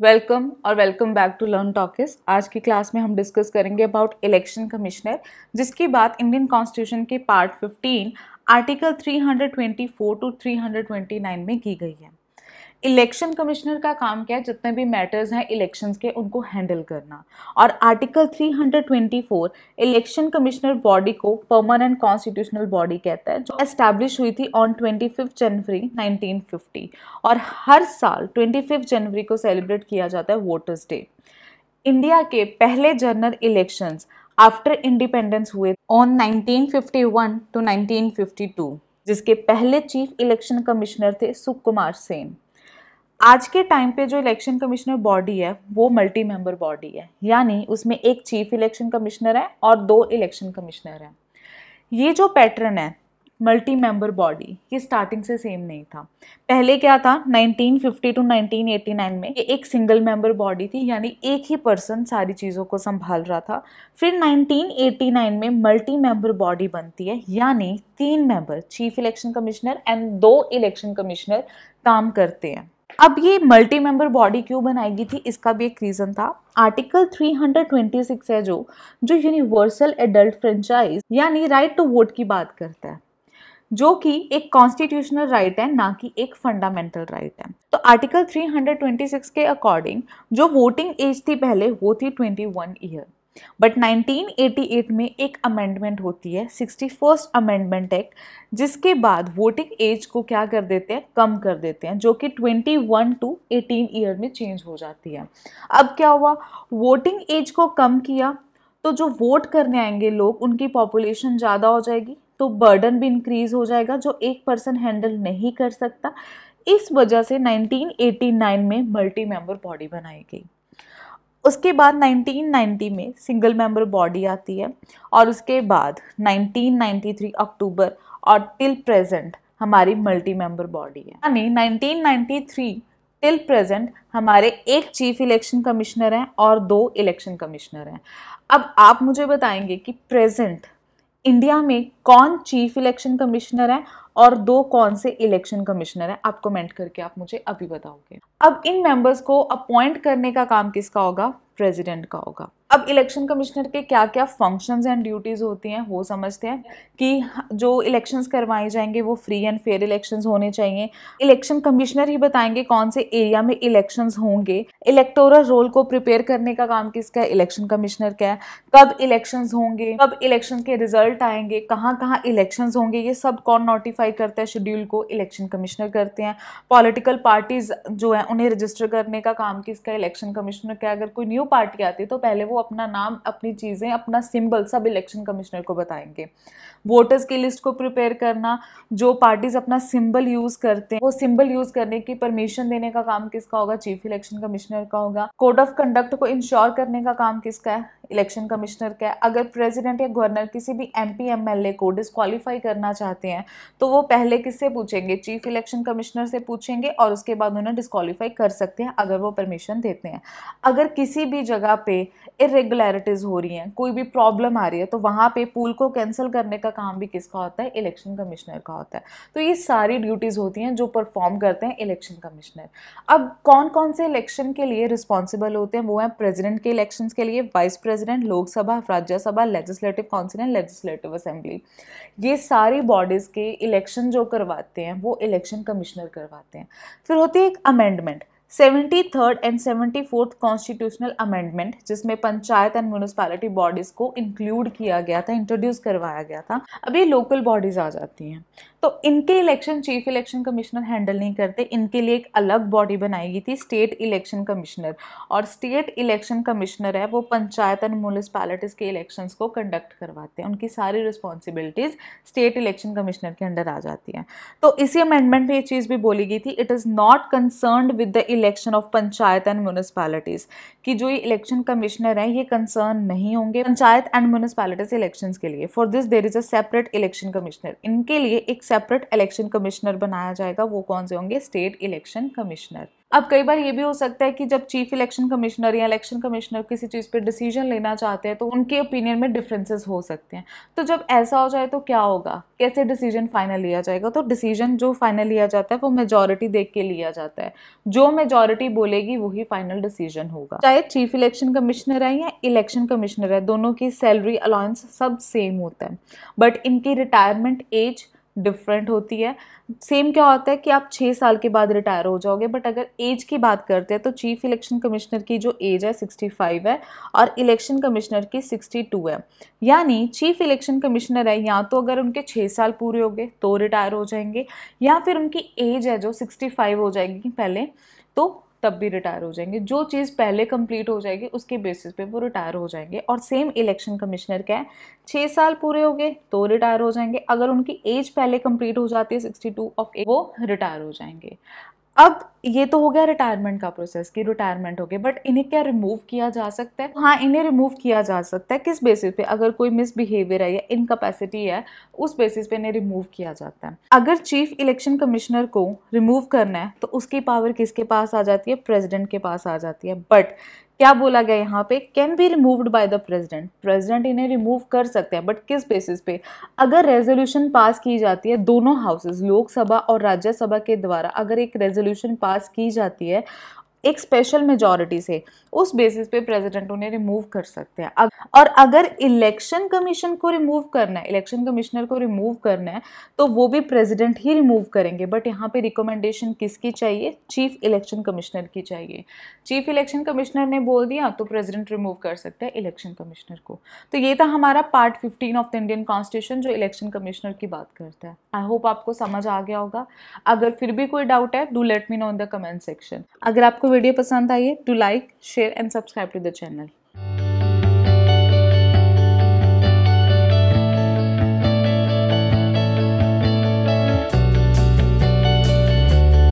Welcome और welcome back to learn talkies. आज की क्लास में हम डिस्कस करेंगे अबाउट इलेक्शन कमिश्नर, जिसकी बात इंडियन कॉन्स्टिट्यूशन के पार्ट 15 आर्टिकल 324 टू 329 में की गई है। इलेक्शन कमिश्नर का काम क्या है? जितने भी मैटर्स हैं इलेक्शंस के, उनको हैंडल करना। और आर्टिकल 324 इलेक्शन कमिश्नर बॉडी को परमानेंट कॉन्स्टिट्यूशनल बॉडी कहता है, जो एस्टैब्लिश हुई थी ऑन ट्वेंटी जनवरी 1950 और हर साल ट्वेंटी जनवरी को सेलिब्रेट किया जाता है वोटर्स डे इंडिया के पहले जनरल इलेक्शंस आफ्टर इंडिपेंडेंस हुए ऑन 1951 टू 1952 जिसके पहले चीफ इलेक्शन कमिश्नर थे सुकुमार सेन। आज के टाइम पे जो इलेक्शन कमिश्नर बॉडी है, वो मल्टी मेंबर बॉडी है। यानी उसमें एक चीफ इलेक्शन कमिश्नर है और दो इलेक्शन कमिश्नर हैं। ये जो पैटर्न है मल्टी मेंबर बॉडी ये स्टार्टिंग से सेम नहीं था। पहले क्या था 1950 टू 1989 में ये एक सिंगल मेंबर बॉडी थी, यानी एक ही पर्सन सारी चीज़ों को संभाल रहा था। फिर 1989 में मल्टी मेंबर बॉडी बनती है, यानी तीन member chief election commissioner and दो इलेक्शन कमिश्नर काम करते हैं। अब ये मल्टी मेंबर बॉडी क्यों बनाएगी थी? इसका भी एक रीज़न था। आर्टिकल 326 है जो जो यूनिवर्सल एडल्ट फ्रेंचाइज यानी राइट टू वोट की बात करता है, जो कि एक कॉन्स्टिट्यूशनल राइट है, ना कि एक फंडामेंटल राइट है। तो आर्टिकल 326 के अकॉर्डिंग जो वोटिंग एज थी पहले, वो थी 21 ईयर बट 1988 में एक अमेंडमेंट होती है सिक्सटी फ़र्स्ट अमेंडमेंट एक्ट जिसके बाद वोटिंग एज को क्या कर देते हैं? कम कर देते हैं, जो कि 21 टू 18 ईयर में चेंज हो जाती है। अब क्या हुआ? वोटिंग एज को कम किया तो जो वोट करने आएँगे लोग, उनकी पॉपुलेशन ज़्यादा हो जाएगी तो बर्डन भी इंक्रीज हो जाएगा, जो एक पर्सन हैंडल नहीं कर सकता। इस वजह से 1989 में मल्टी मेंबर बॉडी बनाई गई। उसके बाद 1990 में सिंगल मेंबर बॉडी आती है और उसके बाद 1993 अक्टूबर और टिल प्रेजेंट हमारी मल्टी मेंबर बॉडी है। यानी 1993 टिल प्रेजेंट हमारे एक चीफ इलेक्शन कमिश्नर हैं और दो इलेक्शन कमिश्नर हैं। अब आप मुझे बताएँगे कि प्रेजेंट इंडिया में कौन चीफ इलेक्शन कमिश्नर है और दो कौन से इलेक्शन कमिश्नर है? आप कमेंट करके आप मुझे अभी बताओगे। अब इन मेंबर्स को अपॉइंट करने का काम किसका होगा? प्रेसिडेंट का होगा। अब इलेक्शन कमिश्नर के क्या क्या फ़ंक्शंस एंड ड्यूटीज़ होती हैं, वो समझते हैं कि जो इलेक्शंस करवाए जाएँगे, वो फ्री एंड फेयर इलेक्शंस होने चाहिए। इलेक्शन कमिश्नर ही बताएँगे कौन से एरिया में इलेक्शंस होंगे। इलेक्टोरल रोल को प्रिपेयर करने का काम किसका है? इलेक्शन कमिश्नर का है। कब इलेक्शंस होंगे? कब इलेक्शन के रिज़ल्ट आएँगे? कहाँ कहाँ इलेक्शंस होंगे? ये सब कौन नोटिफाई करता है शेड्यूल को? इलेक्शन कमिश्नर करते हैं। पॉलिटिकल पार्टीज़ जो है, उन्हें रजिस्टर करने का काम किसका इलेक्शन कमिश्नर का अगर कोई न्यू पार्टी आती है तो पहले वो अपना नाम, अपनी चीज़ें, अपना सिंबल सब इलेक्शन कमिश्नर को बताएँगे। वोटर्स की लिस्ट को प्रिपेयर करना, जो पार्टीज़ अपना सिंबल यूज़ करते हैं, वो सिंबल यूज़ करने की परमिशन देने का काम किसका होगा? चीफ इलेक्शन कमिश्नर का होगा। कोड ऑफ़ कंडक्ट को इंश्योर करने का काम किसका है? इलेक्शन कमिश्नर का है। अगर प्रेसिडेंट या गवर्नर किसी भी एम पी को डिस्कालीफाई करना चाहते हैं तो वो पहले किससे पूछेंगे? चीफ इलेक्शन कमिश्नर से पूछेंगे और उसके बाद उन्हें डिस्कालीफाई कर सकते हैं, अगर वो परमिशन देते हैं। अगर किसी भी जगह पे इरेगुलरिटीज़ हो रही हैं, कोई भी प्रॉब्लम आ रही है तो वहाँ पे पूल को कैंसिल करने का काम भी किसका होता है? इलेक्शन कमिश्नर का होता है। तो ये सारी ड्यूटीज़ होती हैं जो परफॉर्म करते हैं इलेक्शन कमिश्नर अब कौन कौन से इलेक्शन के लिए रिस्पॉन्सिबल होते हैं? वो हैं प्रेजिडेंट के इलेक्शन के लिए vice president Lok Sabha Rajya Sabha legislative council and legislative assembly ये सारी बॉडीज़ के इलेक्शन जो करवाते हैं, वो इलेक्शन कमिश्नर करवाते हैं। फिर होती है एक amendment seventy third and seventy fourth constitutional amendment, जिसमें पंचायत एंड म्यूनिसपैलिटी बॉडीज़ को इंक्लूड किया गया था इंट्रोड्यूस करवाया गया था। अभी लोकल बॉडीज़ आ जाती हैं। तो इनके election chief election commissioner handle नहीं करते, इनके लिए एक अलग बॉडी बनाई गई थी स्टेट इलेक्शन कमिश्नर और स्टेट इलेक्शन कमिश्नर है, वो पंचायत एंड म्यूनिसपैलिटीज़ के इलेक्शंस को कंडक्ट करवाते हैं। उनकी सारी रिस्पॉन्सिबिलिटीज़ स्टेट इलेक्शन कमिश्नर के अंडर आ जाती हैं। तो इसी अमेंडमेंट में ये चीज़ भी बोली गई थी it is not concern with the election of panchayat and municipalities कि जो ये इलेक्शन कमिश्नर हैं, ये कंसर्न नहीं होंगे पंचायत एंड म्यूनिसपैलिटीज़ इलेक्शन के लिए. For this there is a separate election commissioner इनके लिए एक सेपरेट इलेक्शन कमिश्नर बनाया जाएगा, वो कौन से होंगे? स्टेट इलेक्शन कमिश्नर अब कई बार ये भी हो सकता है कि जब चीफ इलेक्शन कमिश्नर या इलेक्शन कमिश्नर किसी चीज़ पे डिसीज़न लेना चाहते हैं तो उनके ओपिनियन में डिफरेंसेस हो सकते हैं। तो जब ऐसा हो जाए तो क्या होगा? कैसे डिसीज़न फाइनल लिया जाएगा? तो डिसीज़न जो फाइनल लिया जाता है, वो मेजोरिटी देख के लिया जाता है। जो मेजोरिटी बोलेगी, वही फाइनल डिसीज़न होगा। चाहे चीफ इलेक्शन कमिश्नर है या इलेक्शन कमिश्नर है, दोनों की सैलरी अलाउंस सब सेम होता है। बट इनकी रिटायरमेंट एज डिफरेंट होती है। सेम क्या होता है कि आप छः साल के बाद रिटायर हो जाओगे बट अगर एज की बात करते हैं तो चीफ इलेक्शन कमिश्नर की जो एज है सिक्सटी फाइव है, और इलेक्शन कमिश्नर की सिक्सटी टू है। यानी चीफ इलेक्शन कमिश्नर है, या तो अगर उनके छः साल पूरे हो गए तो रिटायर हो जाएँगे, या फिर उनकी एज है जो सिक्सटी फाइव हो जाएगी पहले तो तब भी रिटायर हो जाएँगे। जो चीज़ पहले कंप्लीट हो जाएगी, उसके बेसिस पे वो रिटायर हो जाएँगे। और सेम इलेक्शन कमिश्नर क्या है? छः साल पूरे हो गए तो रिटायर हो जाएँगे। अगर उनकी एज पहले कंप्लीट हो जाती है सिक्सटी टू ऑफ़ वो रिटायर हो जाएँगे। अब ये तो हो गया रिटायरमेंट का प्रोसेस कि रिटायरमेंट हो गया बट इन्हें क्या रिमूव किया जा सकता है? हाँ इन्हें रिमूव किया जा सकता है। किस बेसिस पे? अगर कोई मिसबिहेवियर है या इनकेपेसिटी है, उस बेसिस पे इन्हें रिमूव किया जाता है। अगर चीफ इलेक्शन कमिश्नर को रिमूव करना है तो उसकी पावर किसके पास आ जाती है? प्रेसिडेंट के पास आ जाती है। बट क्या बोला गया यहाँ पे? Can be removed by the president president इन्हें रिमूव कर सकते हैं बट किस बेसिस पे? अगर रेजोल्यूशन पास की जाती है दोनों हाउसेज लोकसभा और राज्यसभा के द्वारा, अगर एक रेजोल्यूशन पास की जाती है एक स्पेशल मेजोरिटी से उस बेसिस पे प्रेसिडेंट उन्हें रिमूव कर सकते हैं। और अगर इलेक्शन कमीशन को रिमूव करना है इलेक्शन कमिश्नर को रिमूव करना है तो वो भी प्रेसिडेंट ही रिमूव करेंगे। बट यहाँ पे रिकमेंडेशन किसकी चाहिए? चीफ इलेक्शन कमिश्नर की चाहिए। चीफ इलेक्शन कमिश्नर ने बोल दिया तो प्रेसिडेंट रिमूव कर सकते हैं इलेक्शन कमिश्नर को। तो ये था हमारा part fifteen of the Indian constitution जो इलेक्शन कमिश्नर की बात करता है। आई होप आपको समझ आ गया होगा। अगर फिर भी कोई डाउट है do let me know in the comment section अगर आपको वीडियो पसंद आई है to like share and subscribe to the channel